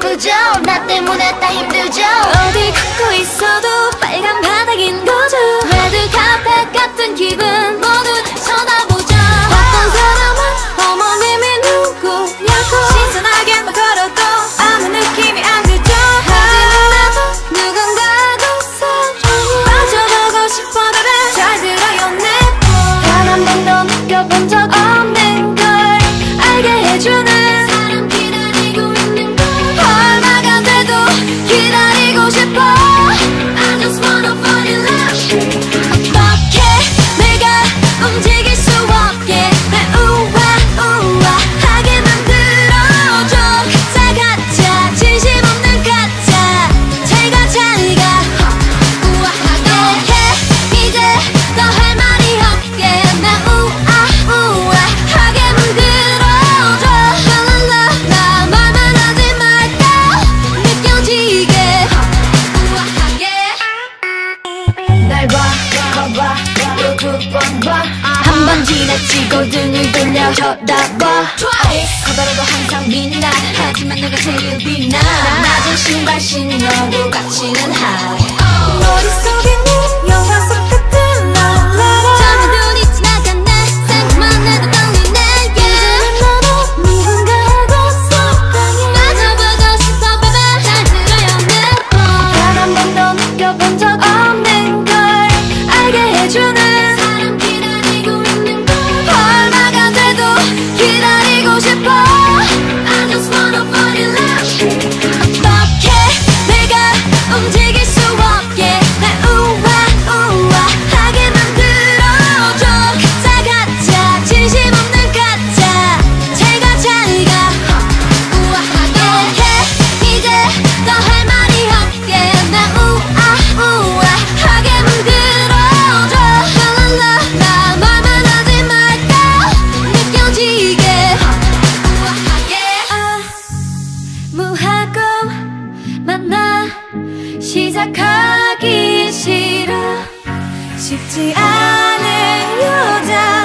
屋上なってもらった夢 날 쳐다봐 트와이스 커다라도 항상 빛나 하지만 내가 제일 빛나 낮은 신발 신 시작하기 싫어. 쉽지 않은 여자.